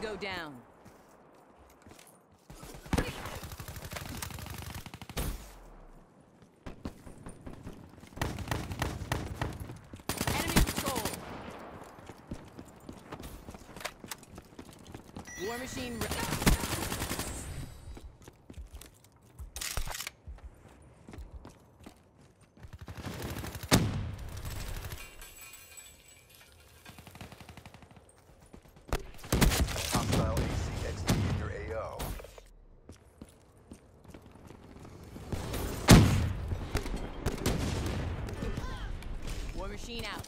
go down. War machine. Machine out.